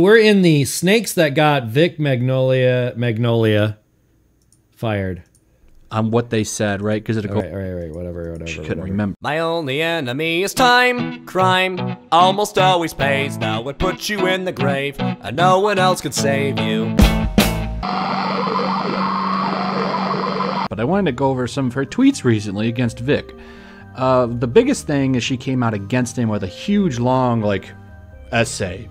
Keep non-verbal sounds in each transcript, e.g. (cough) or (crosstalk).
We're in the snakes that got Vic Mignogna Mignogna fired. On what they said, right? Because it'll All go. right, all right, all right, whatever, whatever. She couldn't whatever. remember. My only enemy is time. Crime almost always pays. Now it puts you in the grave, and no one else could save you. But I wanted to go over some of her tweets recently against Vic. Uh, the biggest thing is she came out against him with a huge, long, like, essay.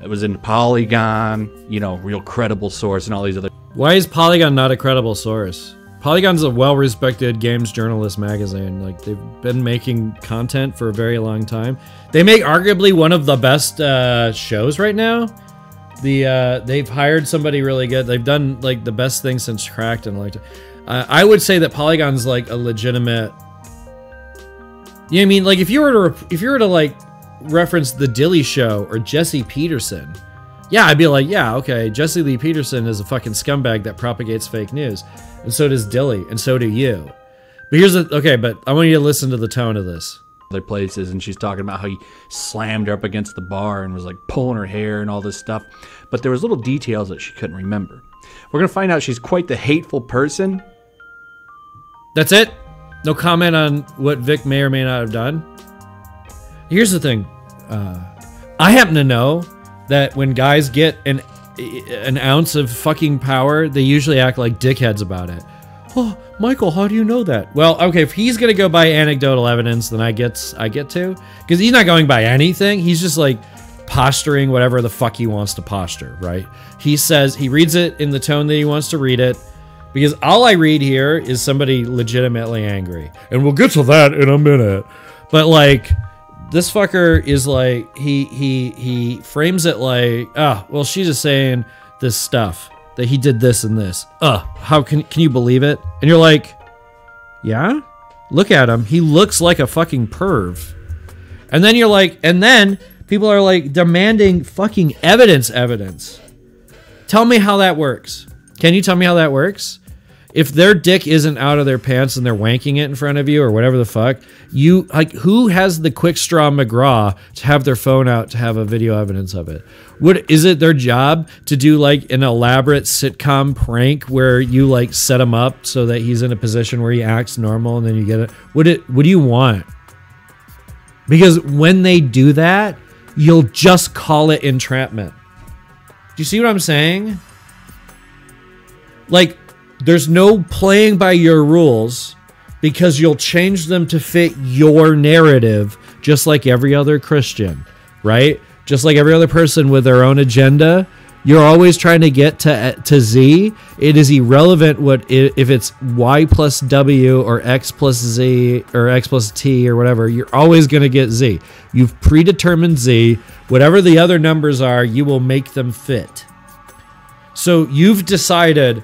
It was in Polygon, you know, real credible source, and all these other. Why is Polygon not a credible source? Polygon's a well-respected games journalist magazine. Like they've been making content for a very long time. They make arguably one of the best uh, shows right now. The uh, they've hired somebody really good. They've done like the best thing since Cracked and like. I would say that Polygon's like a legitimate. You know what I mean? Like if you were to if you were to like reference the Dilly Show or Jesse Peterson, yeah, I'd be like, yeah, okay, Jesse Lee Peterson is a fucking scumbag that propagates fake news, and so does Dilly, and so do you. But here's the okay, but I want you to listen to the tone of this. other places and she's talking about how he slammed her up against the bar and was like pulling her hair and all this stuff but there was little details that she couldn't remember we're going to find out she's quite the hateful person That's it. No comment on what Vic may or may not have done. Here's the thing. Uh, I happen to know that when guys get an an ounce of fucking power, they usually act like dickheads about it. Oh, Michael, how do you know that? Well, okay, if he's gonna go by anecdotal evidence, then I get I get to because he's not going by anything. He's just like posturing whatever the fuck he wants to posture, right? He says he reads it in the tone that he wants to read it. Because all I read here is somebody legitimately angry. And we'll get to that in a minute. But like this fucker is like he he he frames it like, ah, well she's just saying this stuff. That he did this and this. Uh, how can can you believe it? And you're like, Yeah? Look at him. He looks like a fucking perv. And then you're like, and then people are like demanding fucking evidence evidence. Tell me how that works. Can you tell me how that works? If their dick isn't out of their pants and they're wanking it in front of you or whatever the fuck, you like who has the quick straw McGraw to have their phone out to have a video evidence of it? What is it their job to do like an elaborate sitcom prank where you like set him up so that he's in a position where he acts normal and then you get it? Would it what do you want? Because when they do that, you'll just call it entrapment. Do you see what I'm saying? Like, there's no playing by your rules because you'll change them to fit your narrative, just like every other Christian, right? Just like every other person with their own agenda. You're always trying to get to eh, to Z. It is irrelevant what if it's Y plus W or X plus Z or X plus T or whatever. You're always going to get Z. You've predetermined Z. Whatever the other numbers are, you will make them fit. So you've decided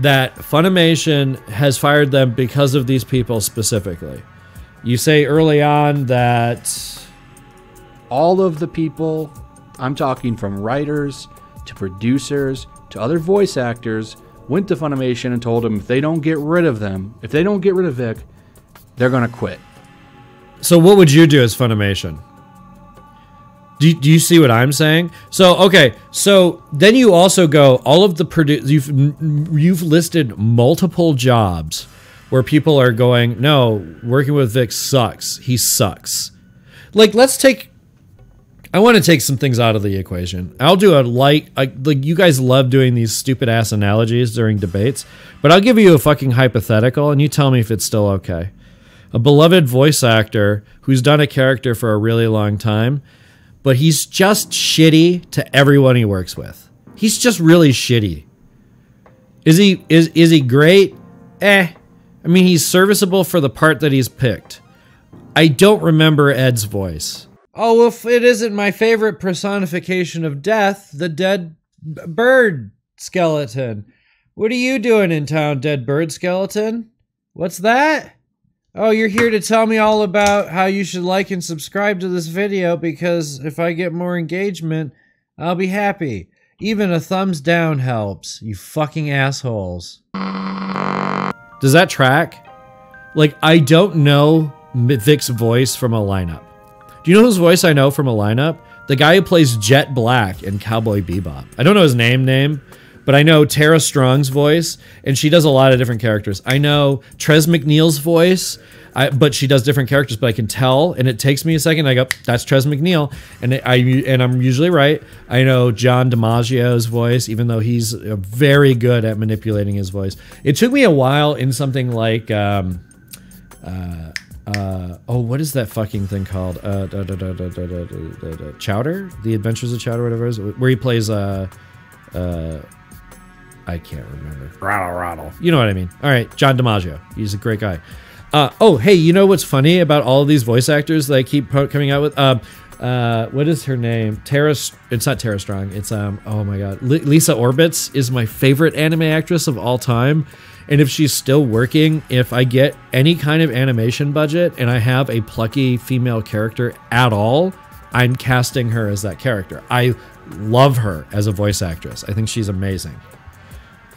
that Funimation has fired them because of these people specifically. You say early on that all of the people i'm talking from writers to producers to other voice actors went to funimation and told them if they don't get rid of them if they don't get rid of vic they're going to quit So what would you do as Funimation? Do, do you see what I'm saying? So okay, so then you also go all of the produ- you've you've listed multiple jobs where people are going, no, working with Vic sucks. He sucks. Like let's take I want to take some things out of the equation. I'll do a light like you guys love doing these stupid ass analogies during debates, but I'll give you a fucking hypothetical and you tell me if it's still okay a beloved voice actor who's done a character for a really long time, but he's just shitty to everyone he works with. He's just really shitty. Is he is is he great? Eh. I mean, he's serviceable for the part that he's picked. I don't remember Ed's voice. Oh, if it isn't my favorite personification of death, the dead bird skeleton. What are you doing in town, dead bird skeleton? What's that? Oh, you're here to tell me all about how you should like and subscribe to this video because if I get more engagement, I'll be happy. Even a thumbs down helps, you fucking assholes. Does that track? Like, I don't know Vic's voice from a lineup. Do you know whose voice I know from a lineup? the guy who plays Jet Black in Cowboy Bebop. I don't know his name name, but I know Tara Strong's voice, and she does a lot of different characters. I know Tress MacNeille's voice, I, but she does different characters. But I can tell, and it takes me a second. I go, "That's Tress MacNeille," and I and I'm usually right. I know John DiMaggio's voice, even though he's uh, very good at manipulating his voice. It took me a while in something like. Um, uh, uh, oh, what is that fucking thing called? Uh, Chowder, The Adventures of Chowder, whatever it is, where he plays uh, uh, I can't remember. Rattle, rattle. You know what I mean? All right, John DiMaggio. He's a great guy. Uh, oh, hey, you know what's funny about all of these voice actors that I keep coming out with? Um, uh, what is her name? Tara. It's not Tara Strong. It's um. Oh my god, L- Lisa Ortiz is my favorite anime actress of all time. And if she's still working, if I get any kind of animation budget and I have a plucky female character at all, I'm casting her as that character. I love her as a voice actress. I think she's amazing.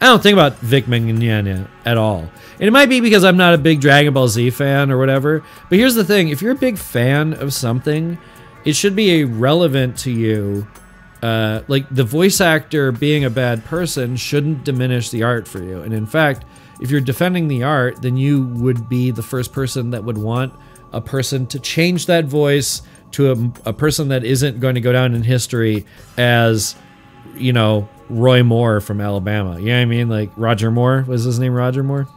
I don't think about Vic Mignogna at all. And it might be because I'm not a big Dragon Ball Z fan or whatever. But here's the thing if you're a big fan of something, it should be relevant to you. Uh, like the voice actor being a bad person shouldn't diminish the art for you. And in fact, if you're defending the art, then you would be the first person that would want a person to change that voice to a, a person that isn't going to go down in history as, you know, Roy Moore from Alabama. You know what I mean? Like Roger Moore was his name. Roger Moore.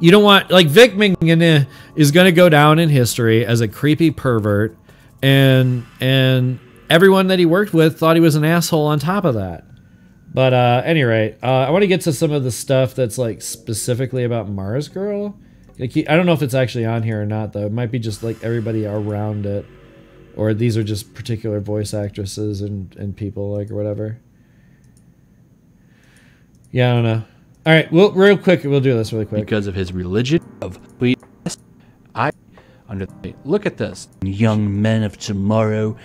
You don't want like Vic Mignogna is going to go down in history as a creepy pervert, and and everyone that he worked with thought he was an asshole. On top of that, but uh, any rate, uh, I want to get to some of the stuff that's like specifically about Mars Girl. Like, I don't know if it's actually on here or not, though. It might be just like everybody around it, or these are just particular voice actresses and and people like or whatever. Yeah, I don't know. All right, well, real quick, we'll do this really quick. because of his religion of we I under look at this young men of tomorrow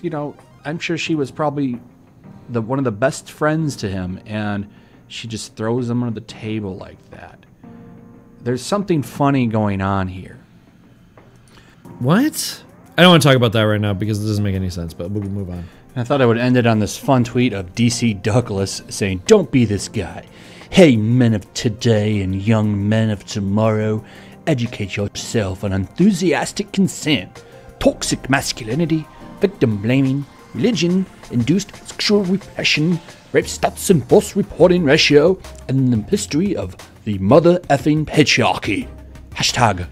you know i'm sure she was probably the one of the best friends to him and she just throws him under the table like that there's something funny going on here What? I don't want to talk about that right now because it doesn't make any sense. But we'll move on. I thought I would end it on this fun tweet of DC Douglas saying, Don't be this guy. Hey, men of today and young men of tomorrow, educate yourself on enthusiastic consent, toxic masculinity, victim blaming, religion induced sexual repression, rape stats and false reporting ratio, and the history of the mother effing patriarchy. Hashtag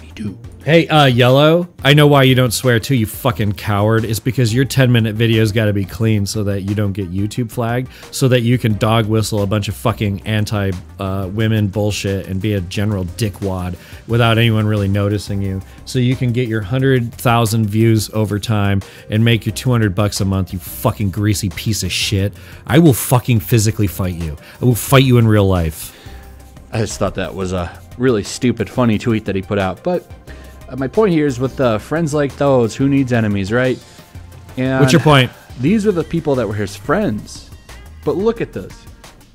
me too. Hey, uh, Yellow, I know why you don't swear too, you fucking coward. It's because your 10 minute video's gotta be clean so that you don't get YouTube flagged, so that you can dog whistle a bunch of fucking anti uh, women bullshit and be a general dickwad without anyone really noticing you. So you can get your 100,000 views over time and make your 200 bucks a month, you fucking greasy piece of shit. I will fucking physically fight you. I will fight you in real life. I just thought that was a really stupid, funny tweet that he put out. But uh, my point here is with uh, friends like those, who needs enemies, right? And What's your point? These are the people that were his friends. But look at this.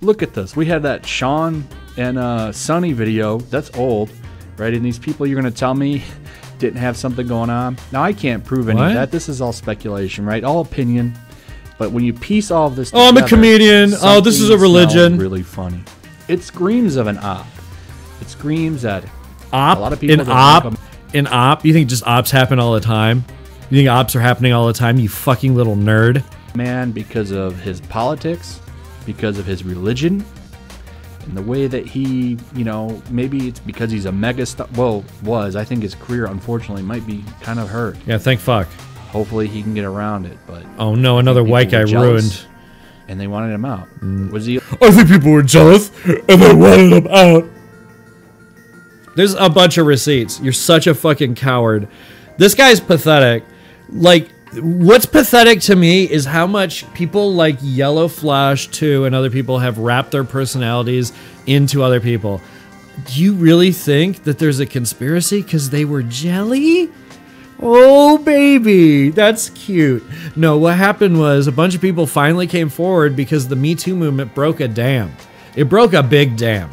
Look at this. We had that Sean and uh, Sonny video. That's old, right? And these people you're going to tell me (laughs) didn't have something going on. Now, I can't prove any What? of that. This is all speculation, right? All opinion. But when you piece all of this Oh, I'm a comedian. Oh, this is a religion. Really funny. It screams of an op. It screams at op A lot of people in op. in op you think just ops happen all the time you think ops are happening all the time you fucking little nerd man because of his politics, because of his religion, and the way that he, you know, maybe it's because he's a mega star. Well, was I think his career unfortunately might be kind of hurt. yeah thank fuck Hopefully he can get around it, but oh no another people white guy ruined and they wanted him out. Mm. Was he? i think people were jealous and they wanted him out there's a bunch of receipts you're such a fucking coward this guy's pathetic like what's pathetic to me is how much people like yellow flash 2 and other people have wrapped their personalities into other people do you really think that there's a conspiracy because they were jelly Oh, baby, that's cute. No, what happened was a bunch of people finally came forward because the Me Too movement broke a dam. It broke a big dam.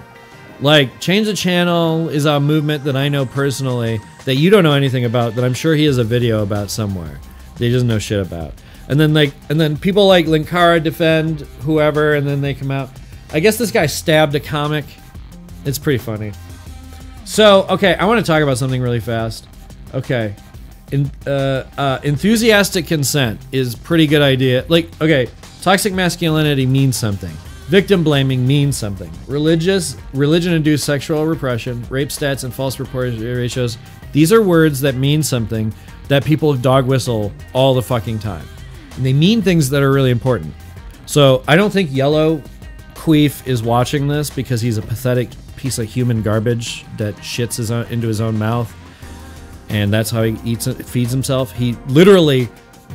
Like, Change the Channel is a movement that I know personally that you don't know anything about, that I'm sure he has a video about somewhere that he doesn't know shit about. And then like, and then people like Linkara defend whoever, and then they come out. I guess this guy stabbed a comic. It's pretty funny. So, okay, I want to talk about something really fast. Okay. In, uh, uh, enthusiastic consent is pretty good idea. Like, okay, toxic masculinity means something. Victim blaming means something. Religious, religion-induced sexual repression, rape stats, and false report ratios. These are words that mean something that people dog whistle all the fucking time. And they mean things that are really important. So I don't think Yellow Queef is watching this because he's a pathetic piece of human garbage that shits his own, into his own mouth, and that's how he eats feeds himself. He literally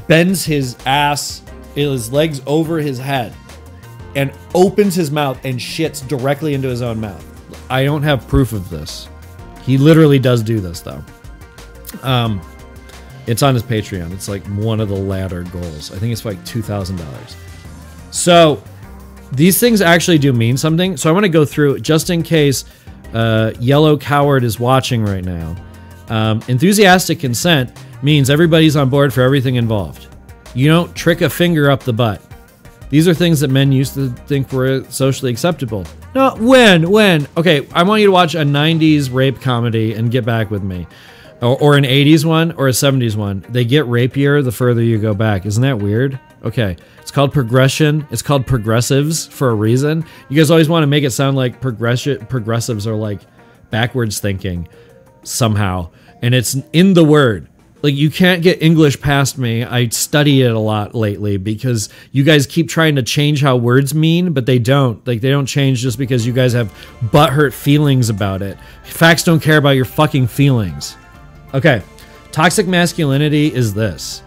bends his ass, his legs over his head, and opens his mouth and shits directly into his own mouth. I don't have proof of this. He literally does do this though. Um, it's on his Patreon. It's like one of the latter goals. I think it's like two thousand dollars. So these things actually do mean something. So I want to go through just in case uh, Yellow Coward is watching right now. Um, enthusiastic consent means everybody's on board for everything involved. You don't trick a finger up the butt. These are things that men used to think were socially acceptable. No, when? When? Okay, I want you to watch a 90s rape comedy and get back with me. Or, or an 80s one or a 70s one. They get rapier the further you go back. Isn't that weird? Okay. It's called progression. It's called progressives for a reason. You guys always want to make it sound like progression progressives are like backwards thinking somehow. And it's in the word. Like you can't get English past me. I study it a lot lately because you guys keep trying to change how words mean, but they don't. Like they don't change just because you guys have butthurt feelings about it. Facts don't care about your fucking feelings. Okay. Toxic masculinity is this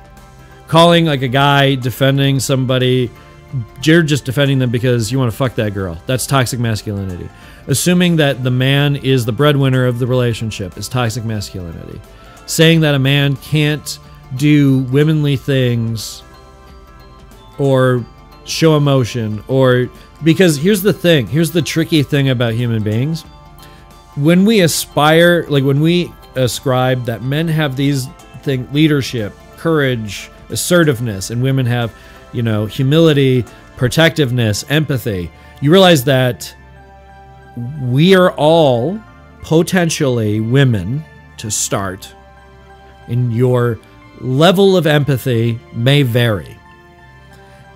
calling like a guy defending somebody you're just defending them because you want to fuck that girl that's toxic masculinity assuming that the man is the breadwinner of the relationship is toxic masculinity saying that a man can't do womanly things or show emotion or because here's the thing here's the tricky thing about human beings. When we aspire like when we ascribe that men have these thing leadership courage assertiveness and women have you know humility protectiveness empathy you realize that we are all potentially women to start and your level of empathy may vary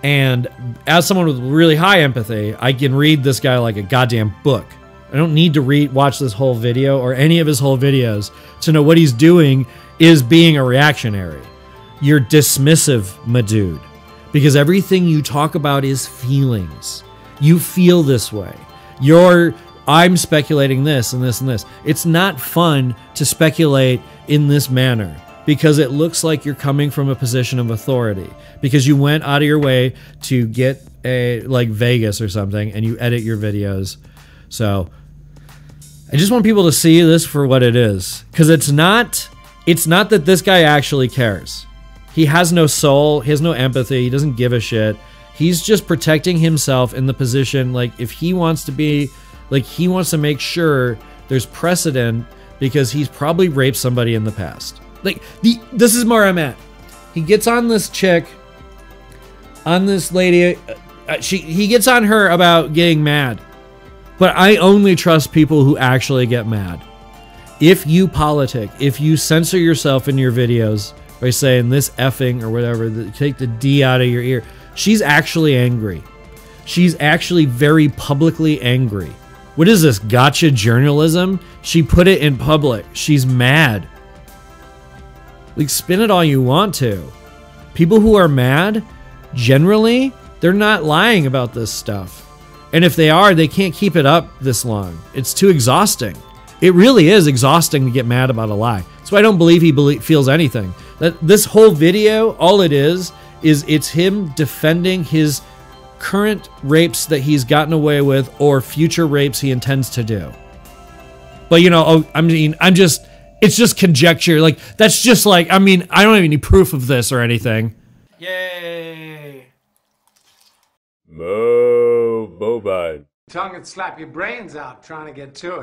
and as someone with really high empathy i can read this guy like a goddamn book I don't need to read watch this whole video or any of his whole videos to know what he's doing is being a reactionary. You're dismissive, my dude, because everything you talk about is feelings. You feel this way. You're I'm speculating this and this and this. It's not fun to speculate in this manner because it looks like you're coming from a position of authority because you went out of your way to get a like Vegas or something and you edit your videos. So I just want people to see this for what it is cuz it's not it's not that this guy actually cares. He has no soul, he has no empathy, he doesn't give a shit. He's just protecting himself in the position like if he wants to be like he wants to make sure there's precedent because he's probably raped somebody in the past. Like the this is where I'm at. He gets on this chick on this lady uh, she he gets on her about getting mad. But I only trust people who actually get mad. If you politic, if you censor yourself in your videos by saying this effing or whatever, take the D out of your ear, she's actually angry. She's actually very publicly angry. What is this, gotcha journalism? She put it in public. She's mad. Like, spin it all you want to. People who are mad, generally, they're not lying about this stuff. And if they are, they can't keep it up this long. It's too exhausting. It really is exhausting to get mad about a lie. So I don't believe he belie- feels anything. That this whole video, all it is, is it's him defending his current rapes that he's gotten away with or future rapes he intends to do. But you know, oh, I mean, I'm just, it's just conjecture. Like that's just like, I mean, I don't have any proof of this or anything. Yay! Mo Bovine. Tongue would slap your brains out trying to get to it.